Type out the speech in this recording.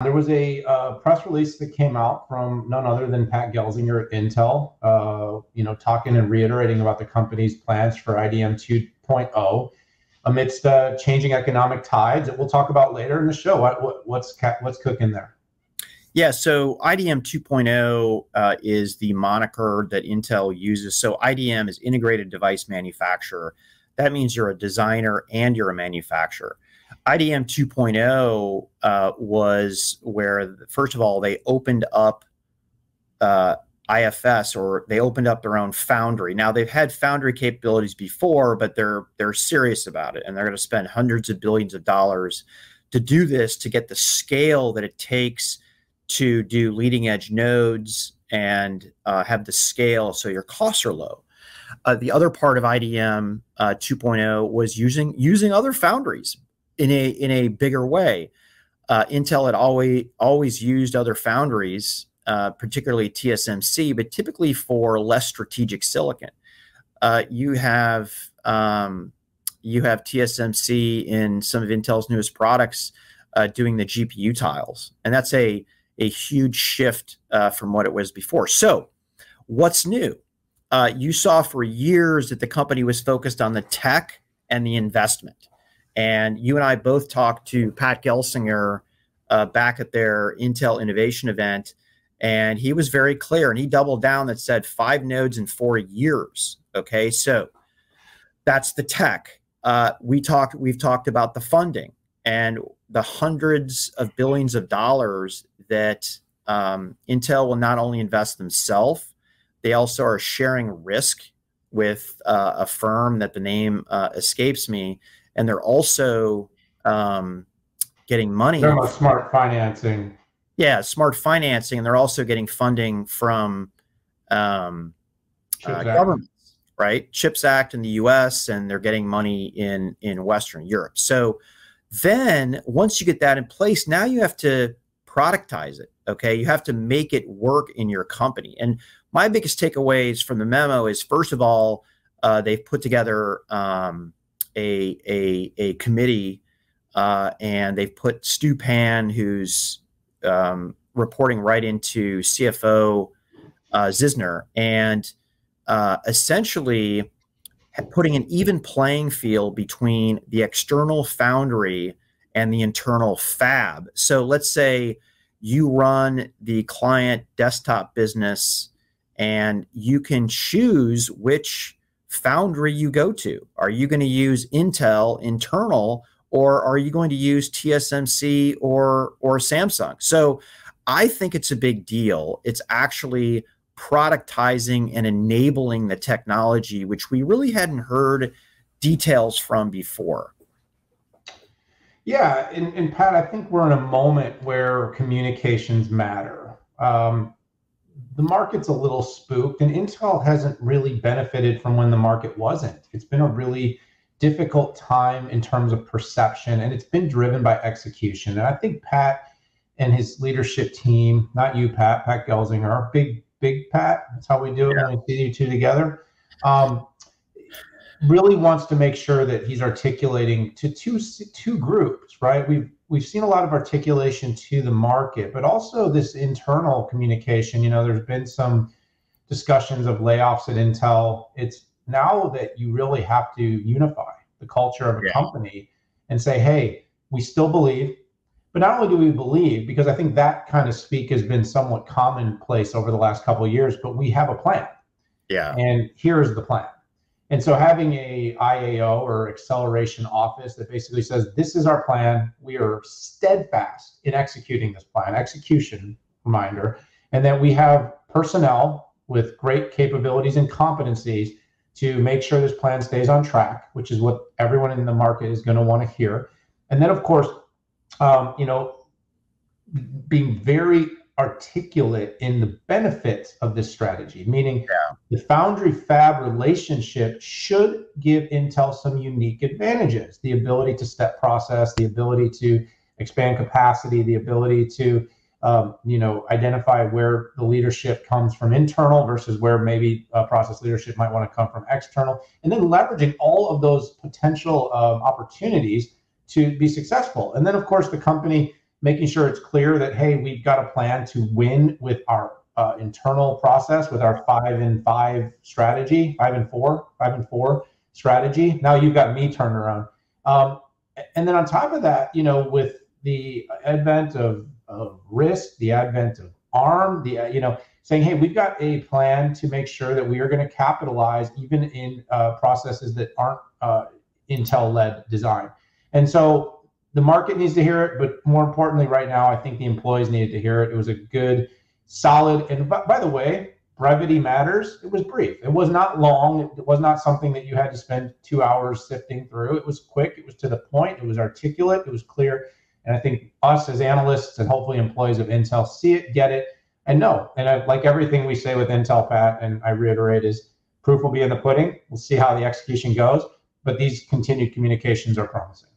there was a uh, press release that came out from none other than Pat Gelsinger at Intel, uh, you know, talking and reiterating about the company's plans for IDM 2.0 amidst uh, changing economic tides that we'll talk about later in the show. What, what, what's what's cooking there? Yeah, so IDM 2.0 uh, is the moniker that Intel uses. So IDM is integrated device manufacturer. That means you're a designer and you're a manufacturer. IDM 2.0 uh, was where, first of all, they opened up uh, IFS or they opened up their own foundry. Now they've had foundry capabilities before, but they're they're serious about it, and they're going to spend hundreds of billions of dollars to do this to get the scale that it takes to do leading edge nodes and uh, have the scale so your costs are low. Uh, the other part of IDM uh, 2.0 was using using other foundries, in a in a bigger way. Uh, Intel had always always used other foundries, uh, particularly TSMC, but typically for less strategic silicon. Uh, you have um, you have TSMC in some of Intel's newest products uh, doing the GPU tiles, and that's a a huge shift uh, from what it was before. So, what's new? Uh, you saw for years that the company was focused on the tech and the investment. And you and I both talked to Pat Gelsinger uh, back at their Intel Innovation event, and he was very clear and he doubled down that said five nodes in four years. Okay, so that's the tech. Uh, we talked. We've talked about the funding and the hundreds of billions of dollars that um, Intel will not only invest themselves, they also are sharing risk with uh, a firm that the name uh, escapes me and they're also um, getting money. They're about smart financing. Yeah, smart financing, and they're also getting funding from um, uh, governments, right? Chips Act in the U.S. and they're getting money in in Western Europe. So then, once you get that in place, now you have to productize it. Okay, you have to make it work in your company. And my biggest takeaways from the memo is, first of all, uh, they've put together um, a a, a committee, uh, and they've put Stu Pann, who's um, reporting right into CFO uh, Zinsner, and uh, essentially putting an even playing field between the external foundry and the internal fab. So let's say you run the client desktop business and you can choose which foundry you go to. Are you going to use Intel internal or are you going to use TSMC or or Samsung? So I think it's a big deal. It's actually productizing and enabling the technology which we really hadn't heard details from before. Yeah, and, and Pat, I think we're in a moment where communications matter. Um, the market's a little spooked, and Intel hasn't really benefited from when the market wasn't. It's been a really difficult time in terms of perception, and it's been driven by execution. And I think Pat and his leadership team, not you, Pat, Pat Gelsinger, big, big Pat, that's how we do it yeah. when we see you two together, um, really wants to make sure that he's articulating to two two groups, right? We've we've seen a lot of articulation to the market, but also this internal communication. You know, there's been some discussions of layoffs at Intel. It's now that you really have to unify the culture of a yeah. company and say, hey, we still believe. But not only do we believe, because I think that kind of speak has been somewhat commonplace over the last couple of years, but we have a plan. Yeah. And here's the plan. And so having a IAO or acceleration office that basically says, this is our plan. We are steadfast in executing this plan, execution reminder, and that we have personnel with great capabilities and competencies to make sure this plan stays on track, which is what everyone in the market is going to want to hear. And then, of course, um, you know, being very articulate in the benefits of this strategy, meaning yeah. the foundry fab relationship should give Intel some unique advantages the ability to step process, the ability to expand capacity, the ability to um, you know identify where the leadership comes from internal versus where maybe uh, process leadership might want to come from external and then leveraging all of those potential um, opportunities to be successful and then of course the company making sure it's clear that hey, we've got a plan to win with our uh, internal process, with our five and five strategy, five and four, five and four strategy. Now you've got me turned around. Um, and then on top of that, you know, with the advent of, of RISC, the advent of Arm, the uh, you know, saying, hey, we've got a plan to make sure that we are going to capitalize even in uh, processes that aren't uh, Intel-led design. And so the market needs to hear it, but more importantly, right now, I think the employees needed to hear it. It was a good, solid, and by, by the way, brevity matters. It was brief. It was not long. It was not something that you had to spend two hours sifting through. It was quick. It was to the point. It was articulate. It was clear. And I think us as analysts and hopefully employees of Intel see it, get it, and know. And I, like everything we say with Intel, Pat, and I reiterate, is proof will be in the pudding. We'll see how the execution goes. But these continued communications are promising.